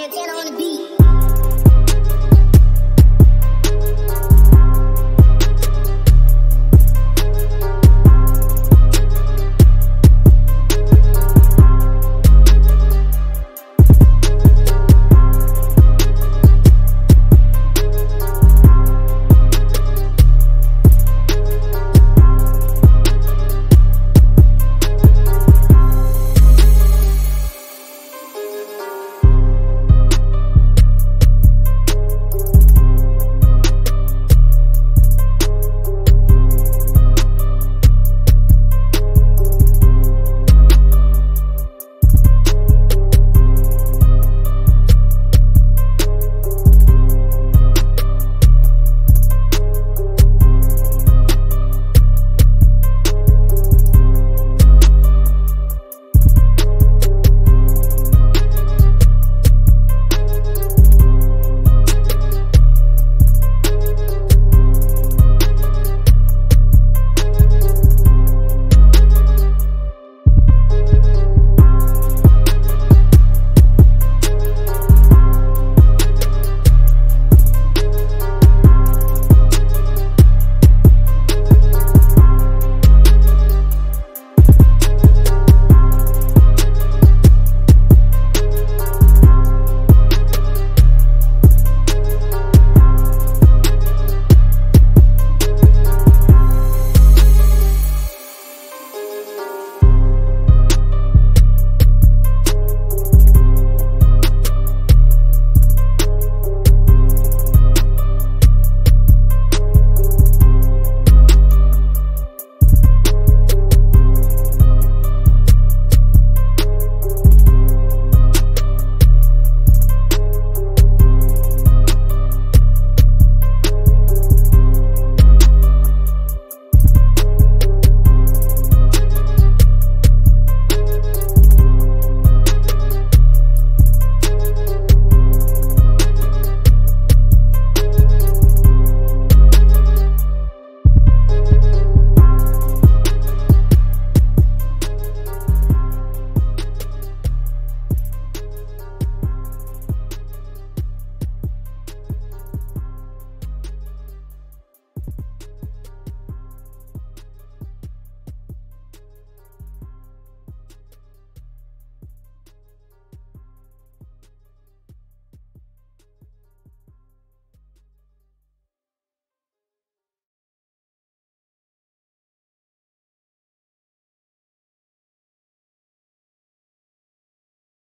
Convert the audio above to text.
Montana on the beat.